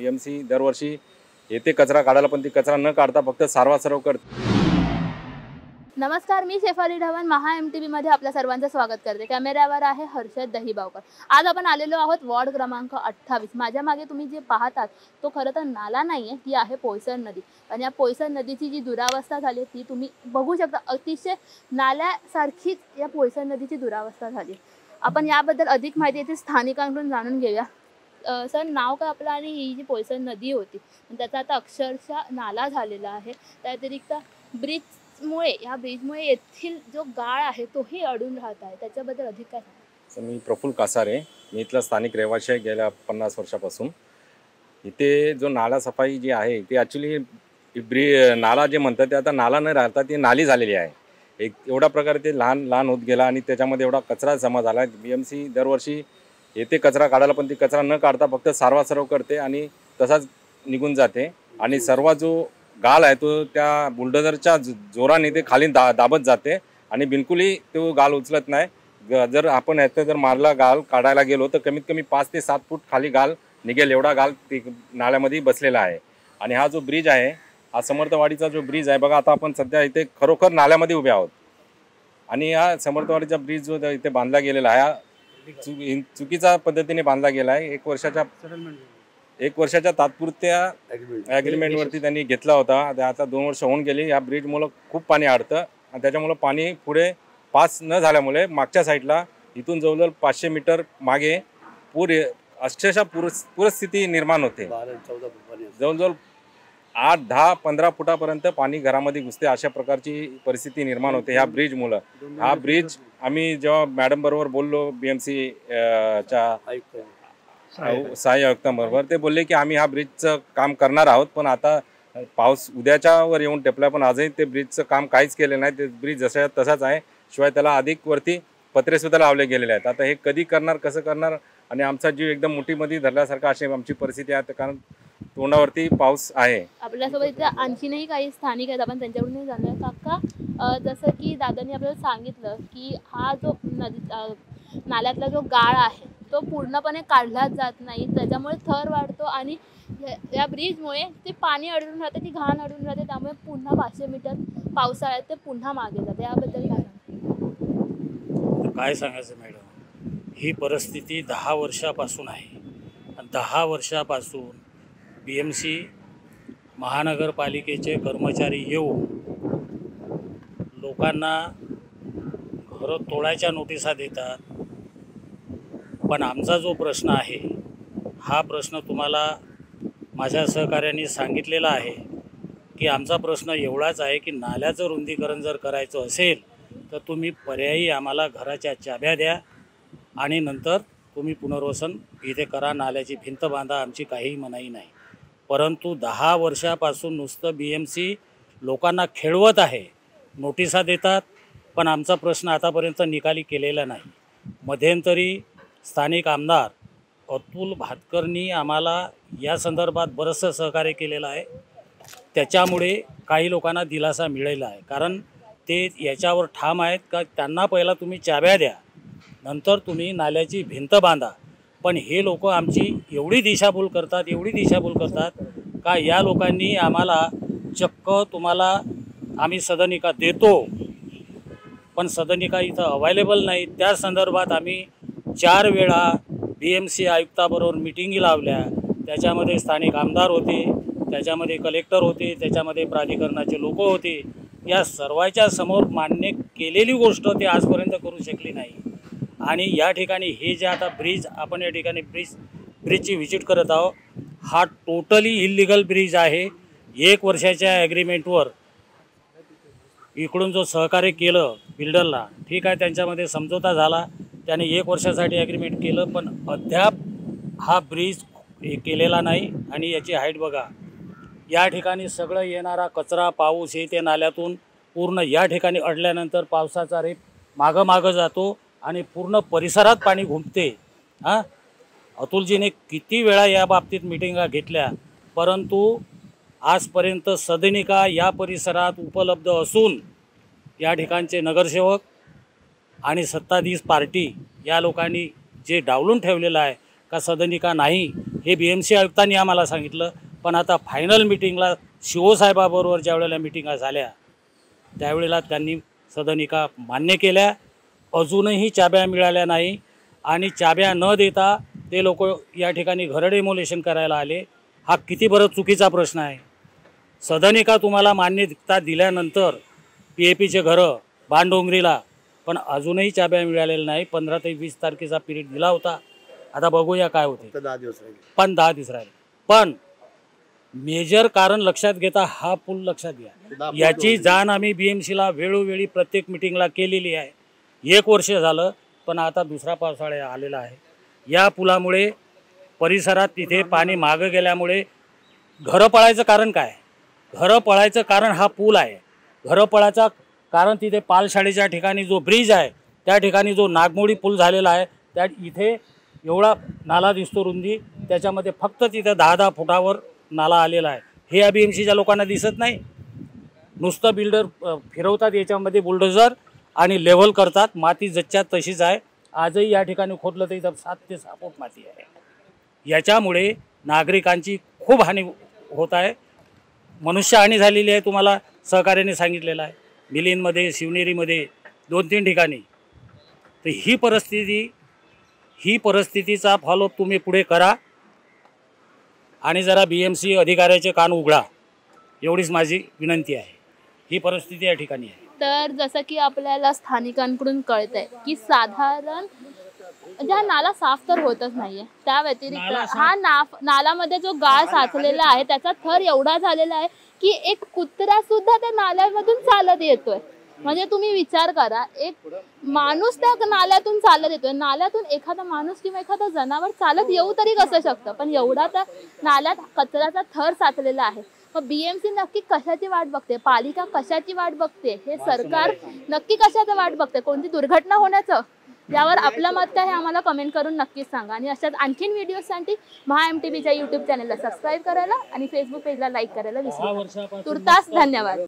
बी M C दरवर्षी येते कचरा काढायला पण ती कचरा न काढता फक्त सारवासारव करते. नमस्कार मी शेफाली ढवण महा एम टी व्हीमध्ये आपल्या सर्वांचं स्वागत करते. कॅमेऱ्यावर आहे हर्षद दहीबावकर. आज आपण आलेलो आहोत वॉर्ड क्रमांक अठ्ठावीस. माझ्या मागे तुम्ही जे पाहतात तो खरं तर नाला नाही आहे ती आहे पोयसर नदी. आणि या पोयसर नदीची जी दुरावस्था झाली ती तुम्ही बघू शकता. अतिशय नाल्यासारखीच या पोयसर नदीची दुरावस्था झाली. आपण याबद्दल अधिक माहिती येथे स्थानिकांकडून जाणून घेऊया. सर नाव काय आपलं? आणि ही जी पोयसर नदी होती त्याचा आता अक्षरशः नाला झालेला आहे. त्या व्यतिरिक्त ब्रिजमुळे या ब्रिजमुळे येथील जो गाळ आहे तोही अडून राहत आहे. त्याच्याबद्दल अधिक काय सर मी प्रफुल्ल कासारे. मी इथला स्थानिक रहिवाशी आहे गेल्या पन्नास वर्षापासून. इथे जो नाला सफाई जी आहे ती ॲक्च्युली ब्रि नाला जे म्हणतात ते आता नाला न राहता ती नाली झालेली आहे. एक एवढा प्रकारे ते लहान लहान होत गेला आणि त्याच्यामध्ये एवढा कचरा जमा झाला. बी एम सी दरवर्षी येते कचरा काढायला पण ती कचरा न काढता फक्त सारवासारव करते आणि तसाच निघून जाते. आणि सर्व जो गाल आहे तो त्या बुलडोझरच्या जोराने ते खाली दा दाबत जाते आणि बिलकुलही तो गाल उचलत नाही. जर आपण याचं जर मारला गाल काढायला गेलो तर कमीत कमी पाच ते सात फूट खाली गाल निघेल. एवढा गाल ते नाल्यामध्ये बसलेला आहे. आणि हा जो ब्रिज आहे हा समर्थवाडीचा जो ब्रिज आहे बघा आता आपण सध्या इथे खरोखर नाल्यामध्ये उभे आहोत. आणि हा समर्थवाडीचा ब्रिज जो इथे बांधला गेलेला आहे चु इन- चुकीच्या पद्धतीने बांधला गेला आहे एक वर्षाच्या एक वर्षाच्या तात्पुरत्या ॲग्रीमेंटवरती त्यांनी घेतला होता. आता आता दोन वर्ष होऊन गेली. या ब्रिजमुळं खूप पाणी अडतं आणि त्याच्यामुळं पाणी पुढे पास न झाल्यामुळे मागच्या साईडला इथून जवळजवळ पाचशे मीटर मागे पूर अक्षरशः पूर पूरस्थिती निर्माण होते. जवळजवळ आठ दहा पंधरा फुटापर्यंत पाणी घरामध्ये घुसते अशा प्रकारची परिस्थिती निर्माण होते ह्या ब्रिजमुळं हा ब्रिज आम्ही जेव्हा मॅडम बरोबर बोललो बी एम सी च्या सहाय्य आयुक्तांबरोबर ते बोलले की आम्ही हा ब्रिजचं काम करणार आहोत पण आता पाऊस उद्याच्या वर येऊन टेपला पण आजही ते ब्रिजचं काम काहीच केलं नाही. ते ब्रिज जसा तसाच आहे शिवाय त्याला अधिक वरती पत्रे सुद्धा लावले गेलेले आहेत. आता हे कधी करणार कसं करणार? आणि आमचा जीव एकदम मुठीमध्ये धरल्यासारखा अशी आमची परिस्थिती आहे. कारण तोंडावरती पाऊस आहे. आपल्यासोबत इथे आणखीनही काही स्थानिक आहेत. आपण त्यांच्याकडून जाणूया. काका जसं की दादांनी आपल्याला सांगितलं की हा जो नदी नाल्यातला जो गाळ आहे तो पूर्णपणे काढलाच जात नाही. त्याच्यामुळे थर वाढतो आणि या- ब्रिजमुळे ते पाणी अडून राहते ती घाण अडून राहते. त्यामुळे पुन्हा पाचशे मीटर पावसाळ्यात ते पुन्हा मागे जाते. याबद्दल काय सांगा? तर काय सांगायचं मॅडम? ही परिस्थिती दहा वर्षापासून आहे. आणि दहा वर्षापासून बी एम सी महानगरपालिकेचे कर्मचारी येऊन लोकांना घरं तोडायच्या नोटिसा देतात. पण आमचा जो प्रश्न आहे हा प्रश्न तुम्हाला माझ्या सहकाऱ्यांनी सांगितलेला आहे की आमचा प्रश्न एवढाच आहे की नाल्याचं रुंदीकरण जर करायचं असेल तर तुम्ही पर्यायी आम्हाला घराच्या चाब्या द्या आणि नंतर तुम्ही पुनर्वसन इथे करा नाल्याची भिंत बांधा आमची काहीही मनाई नाही. परंतु दहा वर्षापासून नुसतं बी एम सी लोकांना खेळवत आहे. नोटिसा देतात पण आमचा प्रश्न आतापर्यंत निकाली केलेला नाही. मध्यंतरी स्थानिक आमदार अतुल भातकरनी आम्हाला या संदर्भात बरंचसं सहकार्य केलेलं आहे. त्याच्यामुळे काही लोकांना दिलासा मिळाला आहे. कारण ते याच्यावर ठाम आहेत का त्यांना पहिला तुम्ही चाब्या द्या. नंतर तुम्ही नाल्याची भिंत बांधा. पण हे लोक आमची एवढी दिशाभूल करतात एवढी दिशाभूल करतात का या लोकांनी आम्हाला चक्क तुम्हाला आम्ही सदनिका देतो. पण सदनिका इथं अवायलेबल नाही. त्या संदर्भात आम्ही चार वेळा बी एम सी आयुक्ताबरोबर मिटिंगी लावल्या. त्याच्यामध्ये स्थानिक आमदार होते त्याच्यामध्ये कलेक्टर होते त्याच्यामध्ये प्राधिकरणाचे लोक होते. या सर्वांच्या समोर मान्य केलेली गोष्ट ते आजपर्यंत करू शकली नाही. आणि या ठिकाणी हे जे आता ब्रिज आपण या ठिकाणी ब्रिज ब्रिजची व्हिजिट करत आहोत हा टोटली इलिगल ब्रिज आहे. एक वर्षाच्या ॲग्रीमेंटवर इकडून जो सहकार्य केलं बिल्डरला ठीक आहे त्यांच्यामध्ये समझोता झाला. त्याने एक वर्षासाठी ॲग्रीमेंट केलं पण अद्याप हा ब्रिज हे केलेला नाही. आणि याची हाईट बघा. या ठिकाणी सगळं येणारा कचरा पाऊस हे ते नाल्यातून पूर्ण या ठिकाणी अडल्यानंतर पावसाचा रेप मागं मागं जातो. आणि पूर्ण परिसरात पाणी घुमते. हां? अतुलजीने किती वेळा या बाबतीत मिटिंगा घेतल्या परंतु आजपर्यंत सदनिका या परिसरात उपलब्ध असून या ठिकाणचे नगरसेवक आणि सत्ताधीश पार्टी या लोकांनी जे डावलून ठेवलेलं आहे का सदनिका नाही हे बी एम सी आयुक्तांनी आम्हाला सांगितलं. पण आता फायनल मिटिंगला शिवसाहेबाबरोबर ज्या वेळेला मिटिंगा झाल्या त्यावेळेला त्यांनी सदनिका मान्य केल्या. अजूनही चाब्या मिळाल्या नाही आणि चाब्या न देता ते लोक या ठिकाणी घरं डेमोलेशन करायला आले. हा किती बरं चुकीचा प्रश्न आहे. सदनिका तुम्हाला मान्यता दिल्यानंतर पी ए पीचे घरं बाणडोंगरीला पण अजूनही चाब्या मिळालेल्या नाही. पंधरा ते वीस तारखेचा पिरियड दिला होता. आता बघूया काय होते. दहा दिवस पण दहा दिवस राहिले. पण मेजर कारण लक्षात घेता हा पूल लक्षात घ्या. याची जाण आम्ही बी एम सीला वेळोवेळी प्रत्येक मिटिंगला केलेली आहे. एक वर्ष झालं पण आता दुसरा पावसाळा आलेला आहे. या पुलामुळे परिसरात तिथे पाणी मागं गेल्यामुळे घरं पळायचं कारण काय? घरं पळायचं कारण हा पूल आहे. घरं पळायचा कारण तिथे पालशाळेच्या ठिकाणी जो ब्रिज आहे त्या ठिकाणी जो नागमोडी पूल झालेला आहे त्या इथे एवढा नाला दिसतो रुंदी त्याच्यामध्ये फक्त तिथं दहा दहा फुटावर नाला आलेला आहे. हे या बी एम सीच्या लोकांना दिसत नाही. नुसतं बिल्डर फिरवतात याच्यामध्ये बुलडोझर आणि लेवल करतात. माती जच्च्या तशीच आहे. आजही या ठिकाणी खोदलं तर इथं सात ते सहा फूट माती आहे. याच्यामुळे नागरिकांची खूप हानी होत आहे. मनुष्यहानी झालेली आहे तुम्हाला सहकार्याने सांगितलेलं आहे. मिलिंदमध्ये शिवनेरीमध्ये दोन तीन ठिकाणी. तर ही परिस्थिती ही परिस्थितीचा फॉलोअप तुम्ही पुढे करा. आणि जरा बी एम सी अधिकाऱ्याचे कान उघडा. एवढीच माझी विनंती आहे. ही परिस्थिती या ठिकाणी आहे. तर जसं की आपल्याला स्थानिकांकडून कळतंय की साधारण म्हणजे हा नाला साफ तर होतच नाहीये त्या व्यतिरिक्त हा नाफ नाल्यामध्ये जो गाळ साचलेला आहे त्याचा थर एवढा झालेला आहे की एक कुत्रा सुद्धा त्या नाल्यामधून चालत येतोय. म्हणजे तुम्ही विचार करा एक माणूस त्या नाल्यातून चालत येतोय. नाल्यातून एखादा माणूस किंवा एखादा जनावर चालत येऊ तरी कसं शकतं? पण एवढा त्या नाल्यात कचऱ्याचा थर साचलेला आहे. मग बीएमसी नक्की कशाची वाट बघते? पालिका कशाची वाट बघते? हे सरकार नक्की कशाचं वाट बघते? कोणती दुर्घटना होण्याचं? यावर आपलं मत काय हे आम्हाला कमेंट करून नक्कीच सांगा. आणि अशाच आणखीन व्हिडिओसाठी महा एम टी बीच्या युट्यूब चॅनलला सबस्क्राईब करायला आणि फेसबुक पेजला लाईक करायला विसरू तुर्तास धन्यवाद.